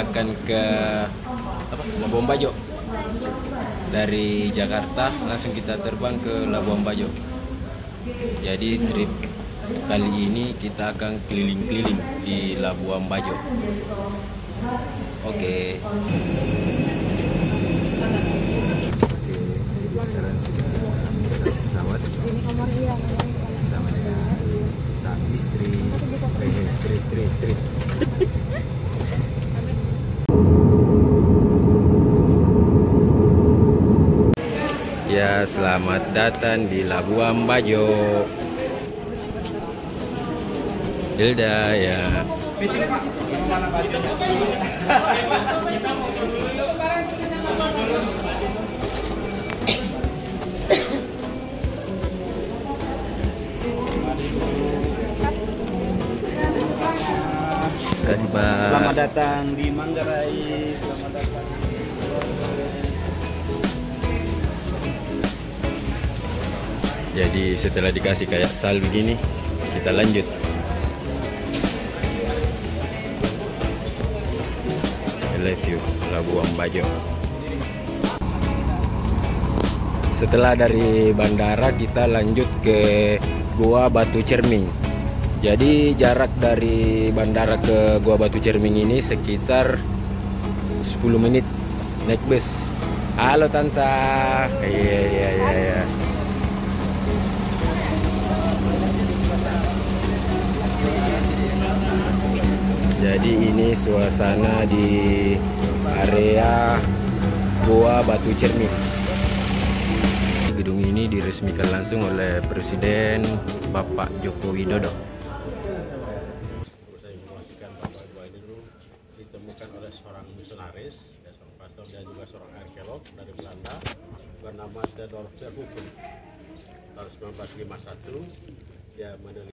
akan ke apa? Labuan Bajo. Dari Jakarta langsung kita terbang ke Labuan Bajo. Jadi trip kali ini kita akan keliling-keliling di Labuan Bajo. Oke. Oke, jadi sekarang sudah atas pesawat bersama dengan sang istri, eh, istri, istri, istri. Ya, selamat datang di Labuan Bajo. Hilda ya. Terima kasih Pak. Selamat datang di Manggarai. Selamat datang. Jadi setelah dikasih kayak sal begini, kita lanjut. I love you, Labuan Bajo. Setelah dari bandara kita lanjut ke Gua Batu Cerming. Jadi jarak dari bandara ke Gua Batu Cerming ini sekitar 10 menit naik bus. Halo Tanta. Iya iya iya iya. Jadi ini suasana di area Goa Batu Cermin. Gedung ini diresmikan langsung oleh Presiden Bapak Joko Widodo. ditemukan oleh seorang misionaris, ya, seorang pastor dan juga seorang arkeolog dari Belanda bernama Theodor Verhoeven. Tahun 1951 dia meneliti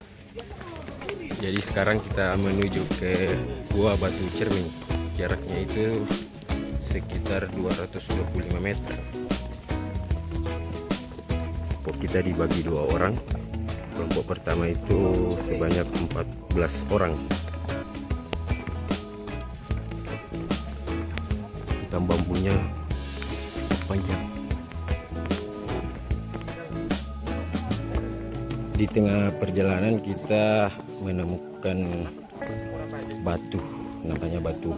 Jadi sekarang kita menuju ke Gua Batu Cermin. Jaraknya itu sekitar 225 meter. Kelompok kita dibagi dua orang. Kelompok pertama itu sebanyak 14 orang. Hitam bambunya panjang. Di tengah perjalanan kita menemukan batu, namanya batu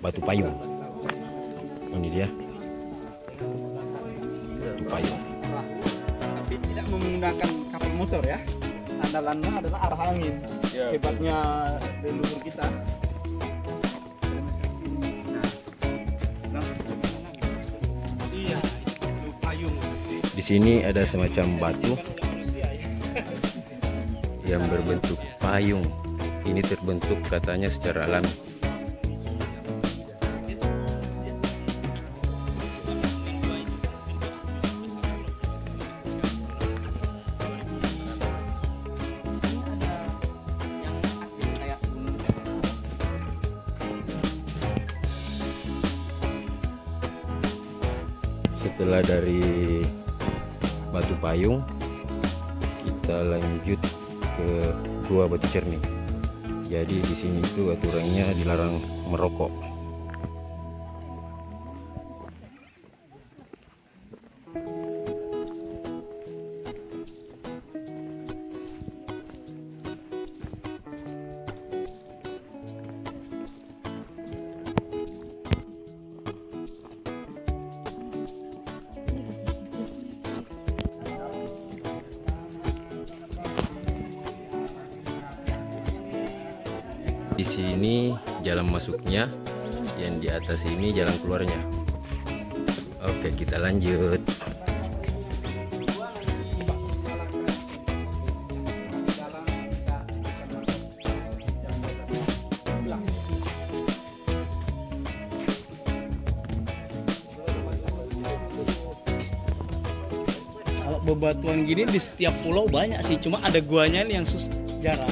batu payung. Ini dia. Batu payung. Tapi tidak menggunakan kapal motor ya. Andalannya adalah arah angin. Hebatnya leluhur kita. Iya. Di sini ada semacam batu yang berbentuk payung. Ini terbentuk katanya secara alami. Setelah dari batu payung, kita lanjut ke Gua Batu Cermin. Jadi di sini itu aturannya dilarang merokok. Setiap pulau banyak sih, cuma ada guanya nih yang sus jarang.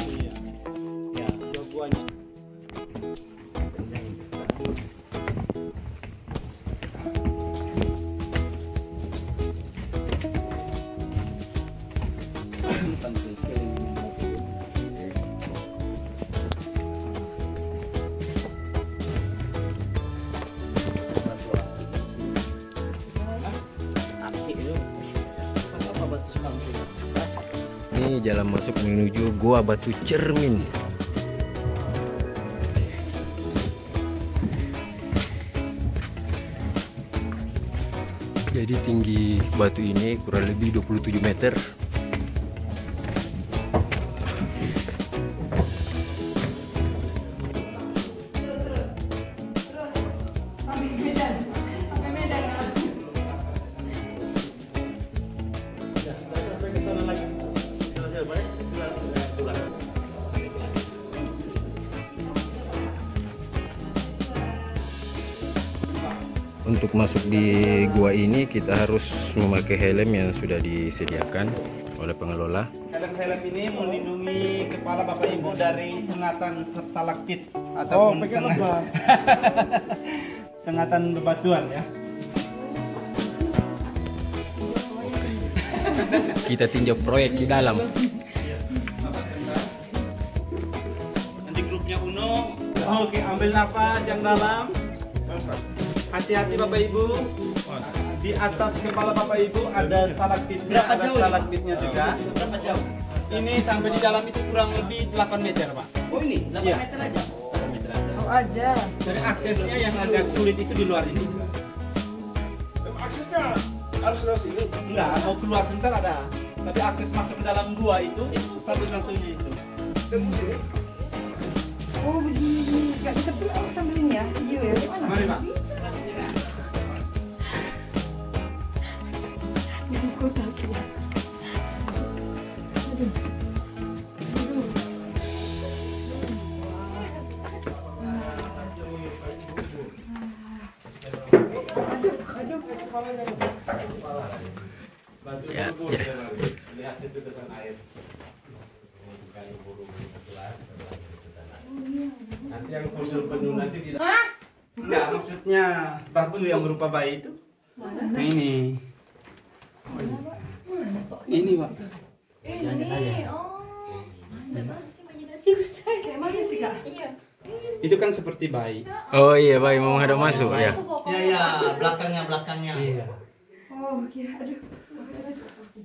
Jalan masuk menuju Gua Batu Cermin. Jadi tinggi batu ini kurang lebih 27 meter. Kita harus memakai helm yang sudah disediakan oleh pengelola. Helm-helm ini melindungi kepala Bapak Ibu dari sengatan stalaktit ataupun sengat- sengatan bebatuan ya. Kita tinjau proyek di dalam. Nanti grupnya Uno. Oke, ambil nafas yang dalam. Hati-hati Bapak Ibu. Di atas kepala Bapak Ibu ada stalaktitnya, ada stalaktitnya juga. Berapa jauh? Ini sampai di dalam itu kurang lebih 8 meter, Pak. Oh ini, 8 meter aja. Oh aja. Jadi aksesnya yang agak sulit itu di luar ini. Aksesnya harus lewat sini. Enggak, mau keluar sebentar ada. Tapi akses masuk ke dalam gua itu satu-satunya itu. Tembus sini. Oh begini. Gak bisa pulang sambil ini ya. Video ya. Gimana? Mari, Pak. Ya, ya. Nanti yang fosil penyu nanti tidak. Enggak, maksudnya batu yang berupa bayi itu. Nah, ini. Ini, Pak. ini. Oh. Kayak mana sih kak? Itu kan seperti bayi. Oh iya, baik mau ada masuk ya. Ya ya, belakangnya belakangnya. Iya. Oh, kira aduh.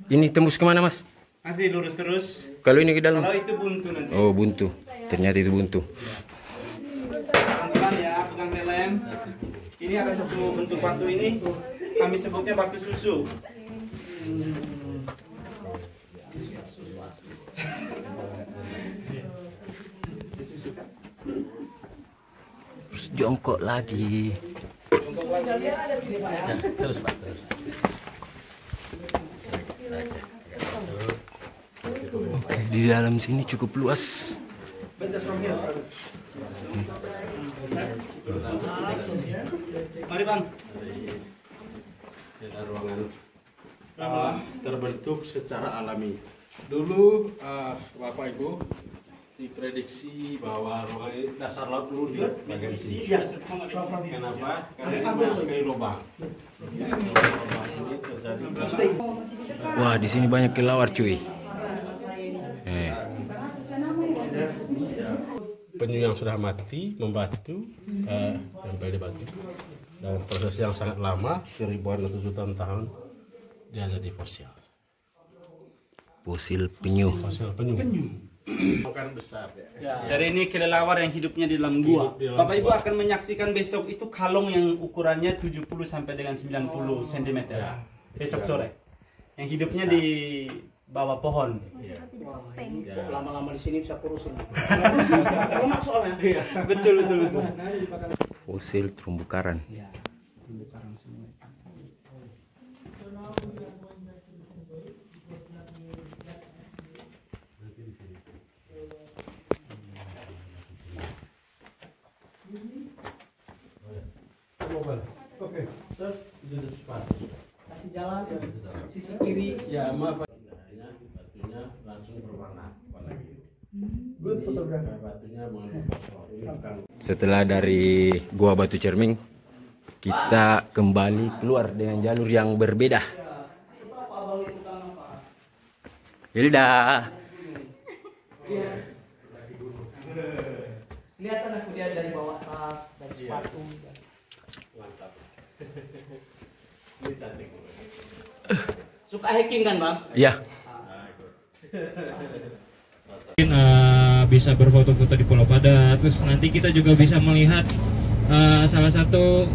Ini tembus ke mana mas? Masih lurus terus. Kalau ini ke dalam? Kalau itu buntu nanti. Oh buntu. Ternyata itu buntu. Pelan-pelan ya, pegang helm. Ini ada satu bentuk batu ini. Kami sebutnya batu susu. Jongkok lagi. Terus Pak, terus. Oke, di dalam sini cukup luas. Mari bang. Ada ruangan uh, terbentuk secara alami. Dulu uh, Bapak Ibu diprediksi bahwa dasar laut dulu di bagian sini. Kenapa? Karena ini banyak sekali lubang. Lubang ini terjadi Wah, di sini banyak kelawar cuy. Eh, penyu yang sudah mati membatu eh, nempel di batu dan proses yang sangat lama ribuan atau jutaan tahun dia jadi fosil fosil penyu. fosil penyu bukan besar ya Jadi ini kelelawar yang hidupnya di dalam gua. Hidup di dalam Bapak Ibu gua. akan menyaksikan besok itu kalong yang ukurannya 70 sampai dengan 90 cm. Ya. Besok sore. Yang hidupnya di bawah pohon. Ya. Lama-lama di sini bisa kurusin. Lemak soalnya. betul betul betul. Fosil terumbu karang. Ya. Terumbu karang semua. Oke terus duduk sepatu Kasih jalan. Sisi kiri. ya maaf batunya batunya langsung berwarna apalagi Good batunya fosfor ini bukan. Setelah dari Gua Batu Cerming, kita kembali keluar dengan jalur yang berbeda. Hilda. Kelihatan aku dia dari bawah tas, dari sepatu. Mantap ini cantik Suka hiking kan bang? Ya, Nah, ikut. Mungkin eh, bisa berfoto-foto di Pulau Pada. Terus nanti kita juga bisa melihat eh, salah satu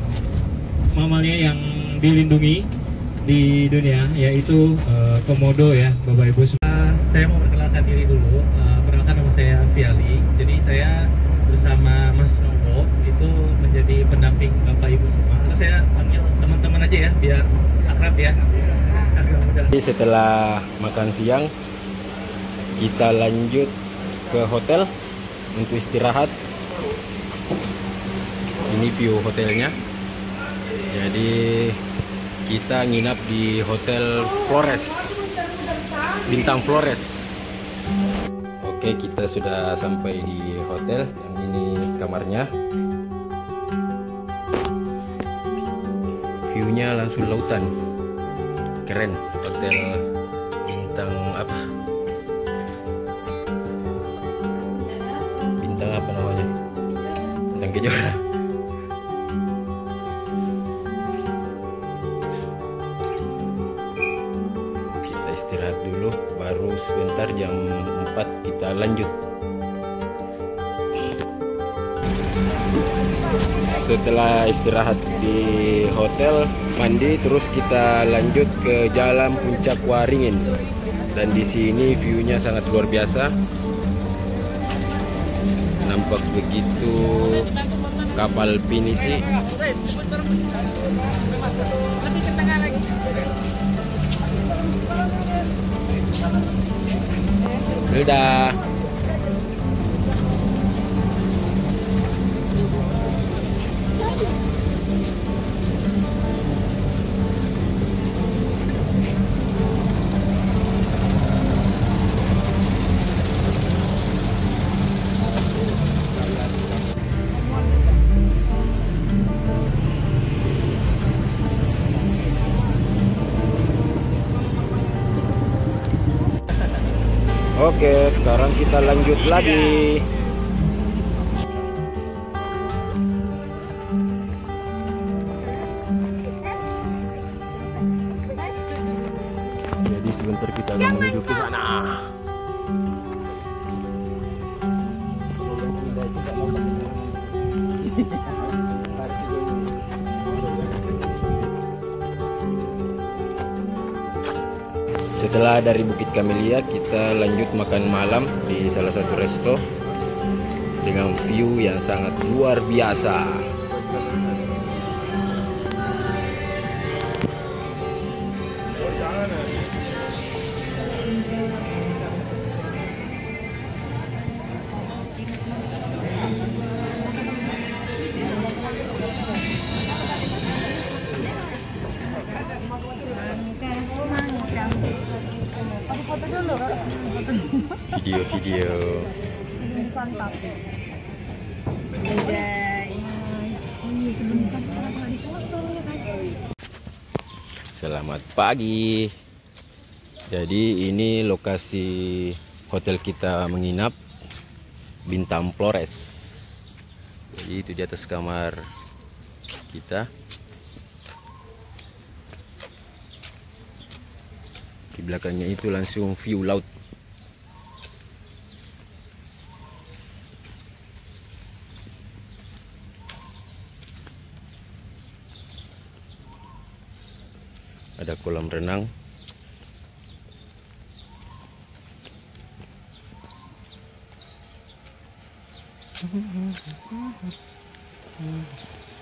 mamalia yang dilindungi di dunia yaitu eh, komodo ya, Bapak Ibu. semua. saya mau perkenalkan diri dulu. Eh, perkenalkan nama saya Viali. Jadi saya bersama Mas Novo itu menjadi pendamping Bapak Ibu semua. Atau saya panggil teman-teman aja ya biar akrab ya. Jadi setelah makan siang kita lanjut ke hotel untuk istirahat. Ini view hotelnya. Jadi kita nginap di Hotel Flores. Bintang Flores. Oke, kita sudah sampai di hotel. Yang ini kamarnya. View-nya langsung lautan. Keren hotel bintang apa? Bintang apa namanya? Bintang kejora kita istirahat dulu baru sebentar jam 4 kita lanjut setelah istirahat di hotel mandi terus kita lanjut ke jalan puncak Waringin. Dan di sini viewnya sangat luar biasa. Nampak begitu kapal pinisi Udah. Oke, sekarang kita lanjut lagi. Jadi sebentar kita akan menuju ke sana. Setelah dari Bukit Kamelia, kita lanjut makan malam di salah satu resto dengan view yang sangat luar biasa. Pagi. Jadi ini lokasi hotel kita menginap Bintang Flores. Jadi itu di atas kamar kita. Di belakangnya itu langsung view laut. Ada kolam renang. Ya.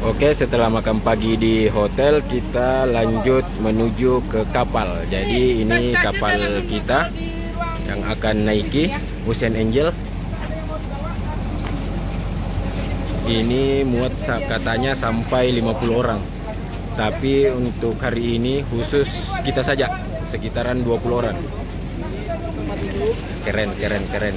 Oke, setelah makan pagi di hotel, kita lanjut menuju ke kapal. Jadi ini kapal kita yang akan naiki Ocean Angel. Ini muat katanya sampai 50 orang. Tapi untuk hari ini khusus kita saja sekitaran 20 orang. Keren, keren, keren.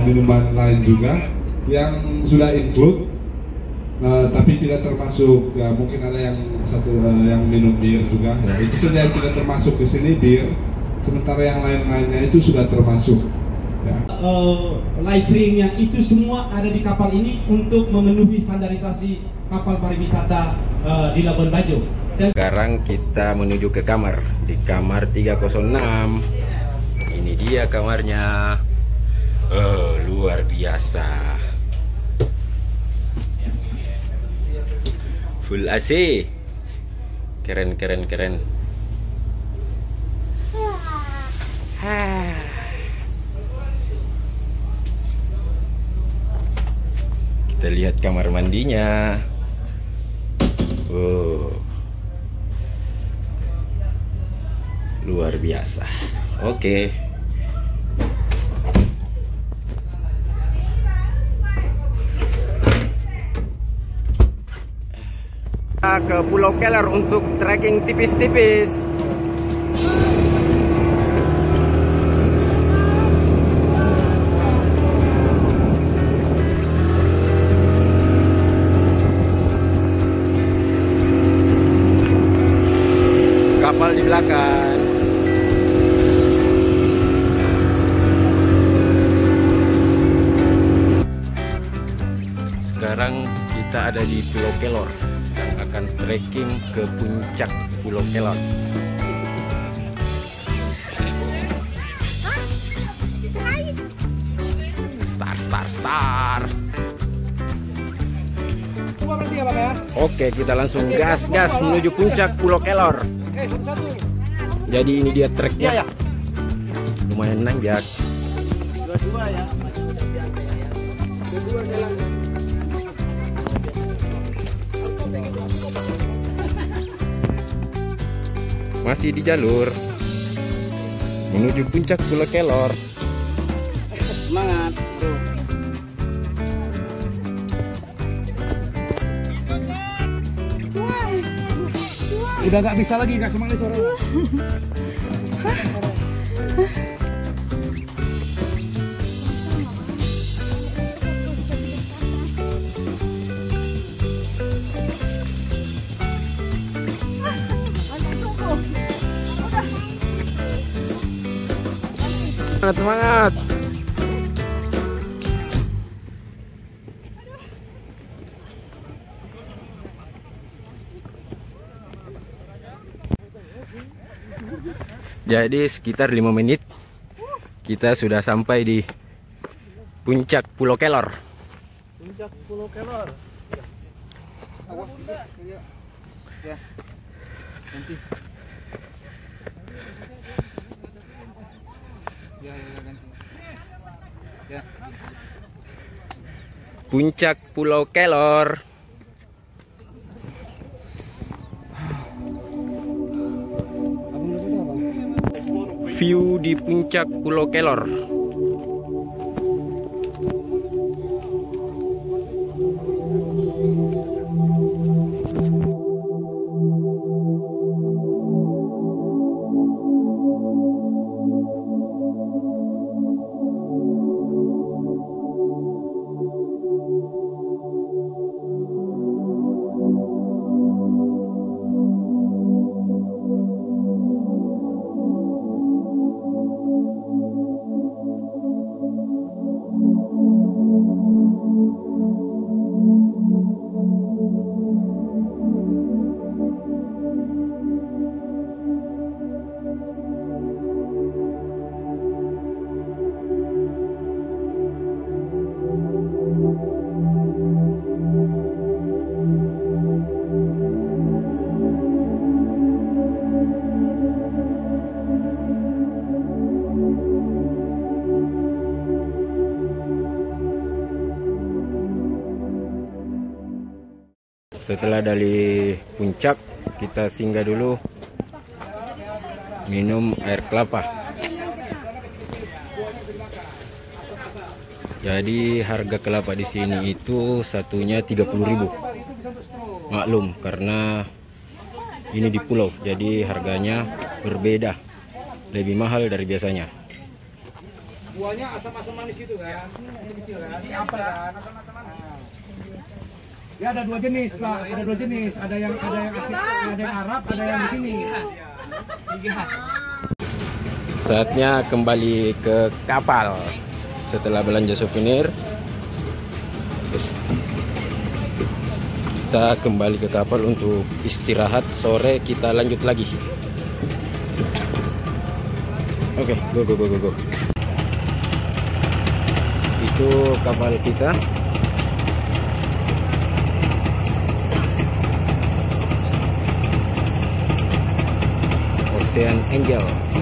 minuman lain juga yang sudah include eh, tapi tidak termasuk ya mungkin ada yang satu eh, yang minum bir juga ya itu saja yang tidak termasuk di sini bir sementara yang lain-lainnya itu sudah termasuk ya. Eh, live ring yang itu semua ada di kapal ini untuk memenuhi standarisasi kapal pariwisata eh, di Labuan Bajo. Sekarang kita menuju ke kamar di kamar 306. Ini dia kamarnya. Oh, luar biasa. Full AC. Keren keren keren. Kita lihat kamar mandinya. Oh. Luar biasa. Oke. Kita ke Pulau Keller untuk trekking tipis-tipis. Trekking ke puncak Pulau Kelor. Star, star, star. Oke, kita langsung gas, gas menuju puncak Pulau Kelor. Jadi ini dia treknya. Lumayan nanjak. Masih di jalur menuju puncak Pulau Kelor. Semangat, bro. Udah nggak bisa lagi nggak semangat suara. Semangat, semangat. Jadi sekitar 5 menit kita sudah sampai di puncak Pulau Kelor. Puncak Pulau Kelor. Puncak Pulau Kelor. View di puncak Pulau Kelor. Dari puncak kita singgah dulu minum air kelapa jadi harga kelapa di sini itu satunya 30.000 maklum karena ini di pulau jadi harganya berbeda lebih mahal dari biasanya Buahnya asam-asam manis gitu kan. Ini kecil kan. Apel kan. Manis. Ya ada dua jenis pak, ada dua jenis. Ada yang ada yang asli, ada yang Arab, ada yang di sini. saatnya kembali ke kapal. Setelah belanja souvenir kita kembali ke kapal untuk istirahat. Sore kita lanjut lagi. Oke go go go go go. Itu kapal kita Ocean Angel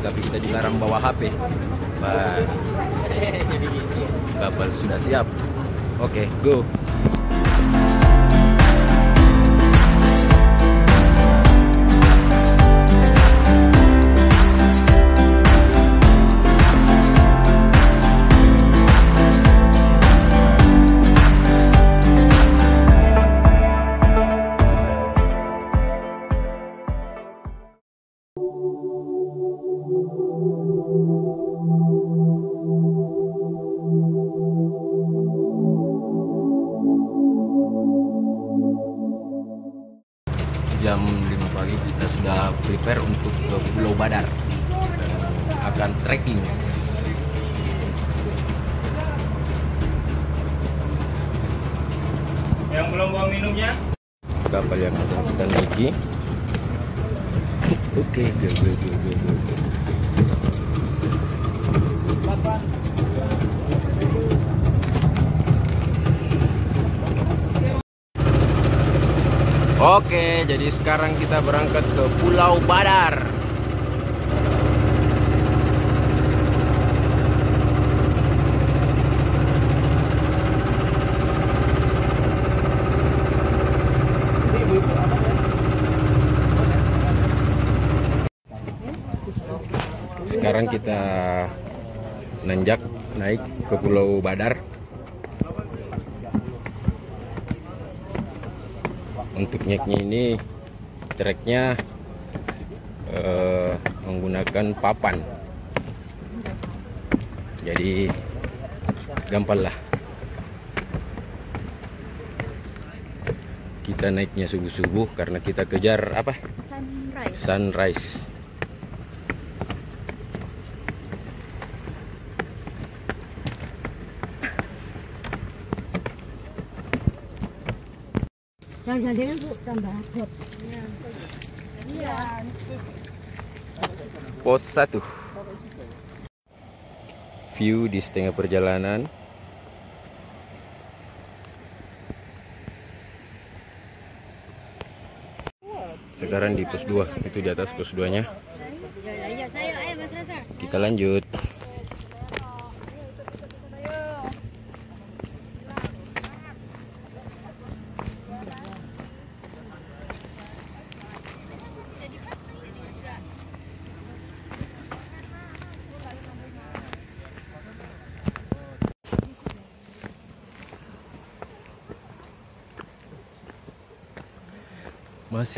tapi kita dilarang bawa HP. Bah, kapal sudah siap. Oke, go. Jam 5 pagi kita sudah prepare untuk ke Pulau Badar. Dan akan trekking. Yang belum bawa minumnya? Kapal yang akan kita naiki. Oke, go go. go. Oke, jadi sekarang kita berangkat ke Pulau Badar. Sekarang kita nanjak naik ke Pulau Badar. Untuk naiknya ini treknya eh, menggunakan papan. Jadi gampang lah. Kita naiknya subuh-subuh karena kita kejar apa? Sunrise. Sunrise. Yang jadi bu tambah hot. Pos 1 View di setengah perjalanan Sekarang di pos 2, itu di atas pos 2-nya. Iya, Rasa. Kita lanjut.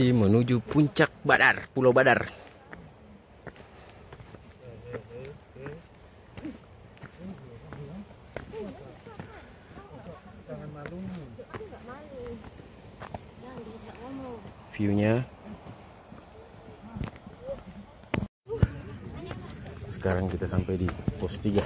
Masih menuju puncak Badar, Pulau Badar. View-nya Sekarang kita sampai di pos 3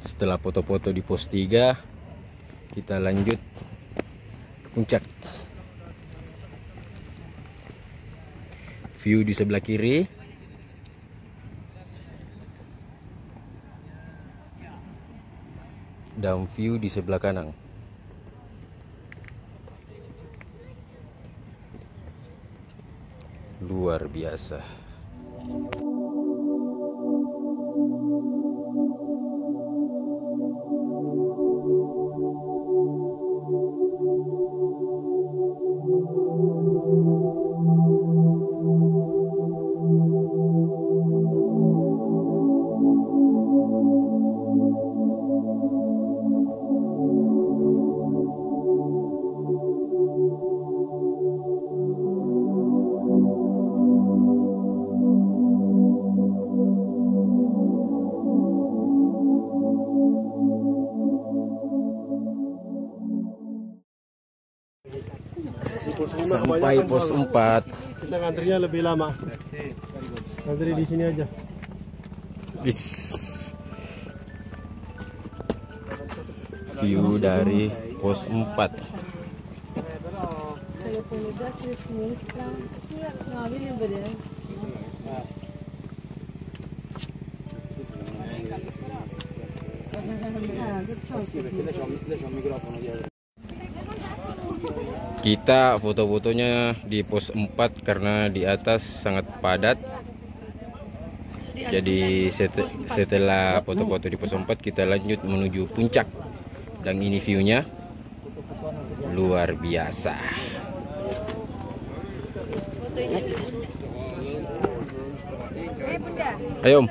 Setelah foto-foto di pos 3 Kita lanjut ke puncak. View di sebelah kiri. Dan view di sebelah kanan biasa Sampai pos 4 Kita ngantrinya lebih lama. Ngantri di sini aja. Is. View dari pos 4 Telefone gas resmista. Nah, ini beda. Kita foto-fotonya di pos 4 karena di atas sangat padat. Jadi set- setelah foto-foto di pos 4 kita lanjut menuju puncak. Dan ini view-nya luar biasa. Ayo Om.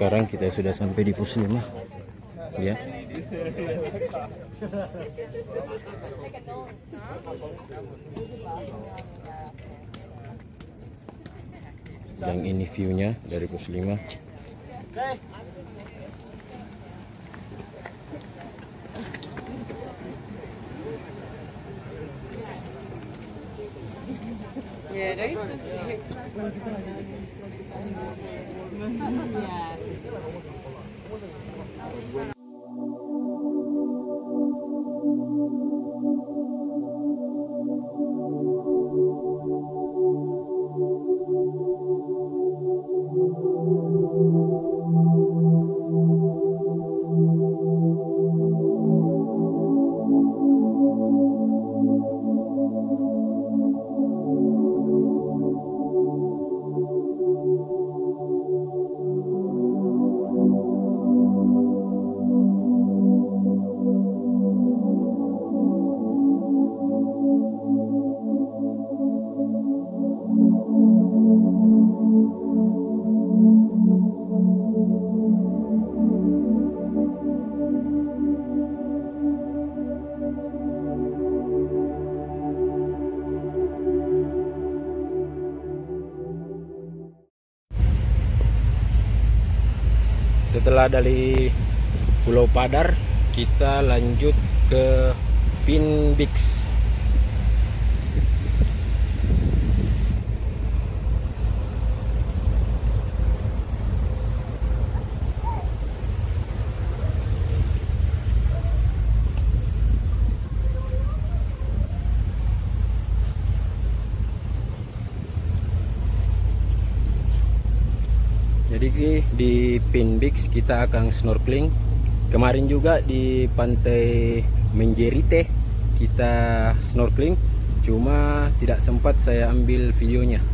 Sekarang kita sudah sampai di pos 5 ya. Dan ini view-nya dari pos 5 Buenos días. Setelah dari Pulau Padar kita lanjut ke Pinbix Jadi di Pinbix kita akan snorkeling. Kemarin juga di pantai Menjerite kita snorkeling, cuma tidak sempat saya ambil videonya.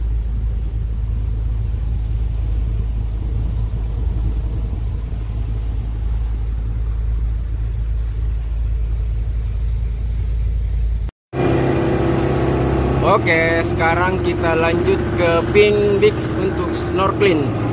Oke, sekarang kita lanjut ke Pinbix untuk snorkeling.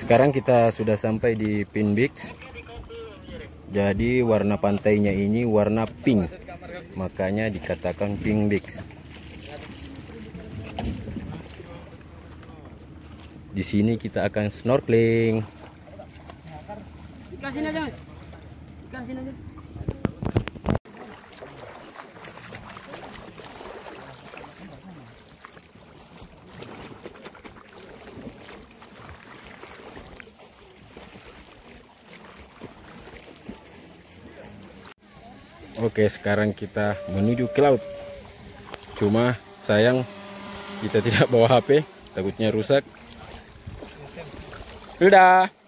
Sekarang kita sudah sampai di Pinbix. Jadi warna pantainya ini warna pink. Makanya dikatakan Pinbix. Di sini kita akan snorkeling. Oke, sekarang kita menuju ke laut. Cuma sayang kita tidak bawa HP, takutnya rusak. Udah.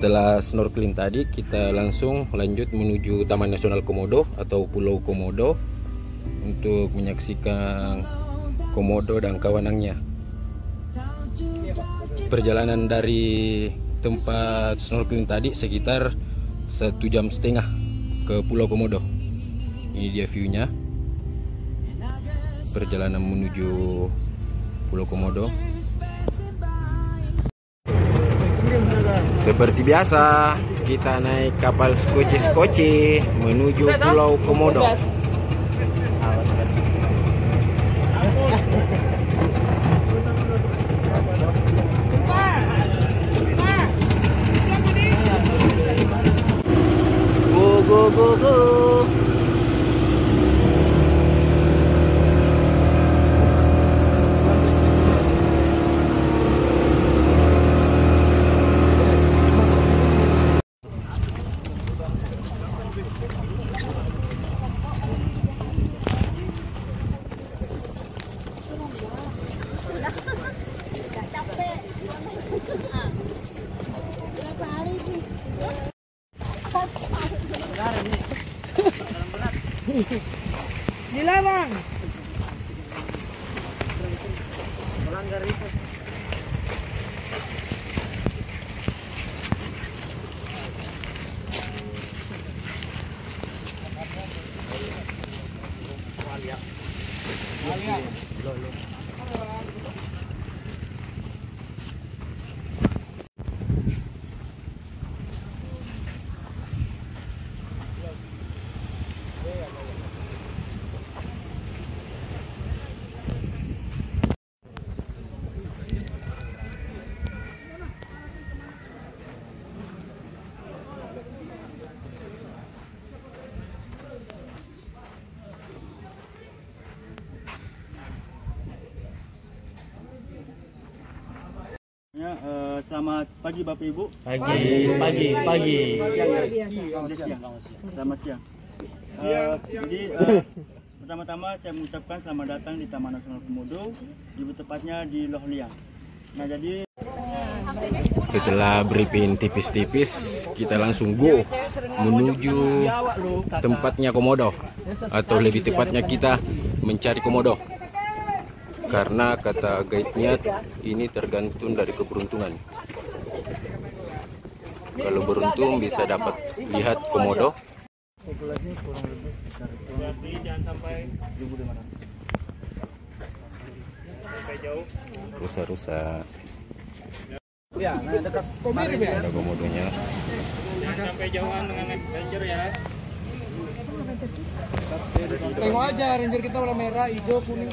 Setelah snorkeling tadi, kita langsung lanjut menuju Taman Nasional Komodo atau Pulau Komodo untuk menyaksikan komodo dan kawanannya. Perjalanan dari tempat snorkeling tadi sekitar satu jam setengah ke Pulau Komodo. Ini dia view-nya. Perjalanan menuju Pulau Komodo. Seperti biasa, kita naik kapal skoci-skoci menuju Pulau Komodo. Go go go go. Dilarang. Ya, eh, selamat pagi Bapak Ibu. Pagi, pagi, pagi. Siang ya? Oh, udah siang. Selamat siang. Eh, jadi eh, pertama-tama saya mengucapkan selamat datang di Taman Nasional Komodo, lebih tepatnya di Loh Liang. Nah jadi Setelah briefing tipis-tipis, kita langsung go menuju tempatnya komodo atau lebih tepatnya kita mencari komodo. Karena kata guide-nya ini tergantung dari keberuntungan. Kalau beruntung bisa dapat lihat komodo, populasinya kurang lebih sekitar jangan sampai 1.500. Sampai jauh. rusa-rusa Ya, nah dekat Mirip ya? ada komodonya. Jangan sampai jauhan dengan ranger ya. Tengok aja ranger kita warna merah, hijau, kuning.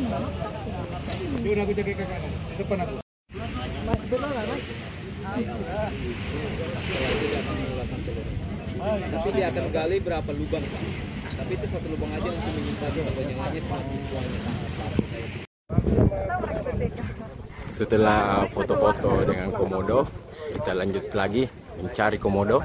Udah aku jaga ke kanan, depan aku. Tapi dia akan gali berapa lubang Pak? Tapi itu satu lubang aja untuk menyimpan kepanjangannya semakin kuahnya Setelah foto-foto dengan komodo, kita lanjut lagi mencari komodo.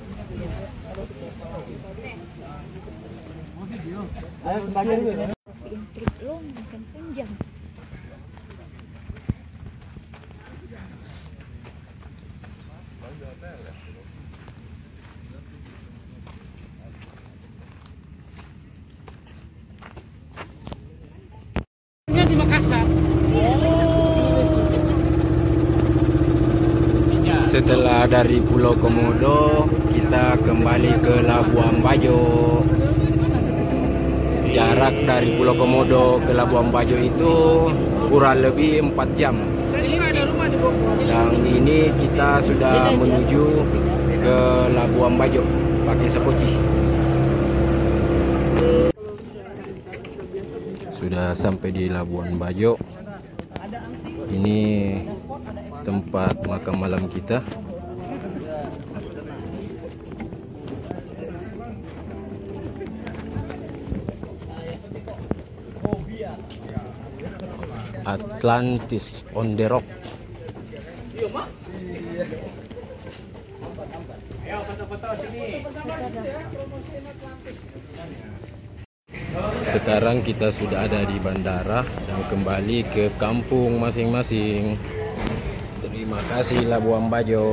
Ayo sebagian di sini. Trik lo makin panjang. di Makassar. Setelah dari Pulau Komodo, kita kembali ke Labuan Bajo. Jarak dari Pulau Komodo ke Labuan Bajo itu kurang lebih 4 jam. Dan ini kita sudah menuju ke Labuan Bajo pakai sekoci. Sudah sampai di Labuan Bajo. Ini tempat makan malam kita. Atlantis on the rock. Sekarang kita sudah ada di bandara dan kembali ke kampung masing-masing. Terima kasih Labuan Bajo.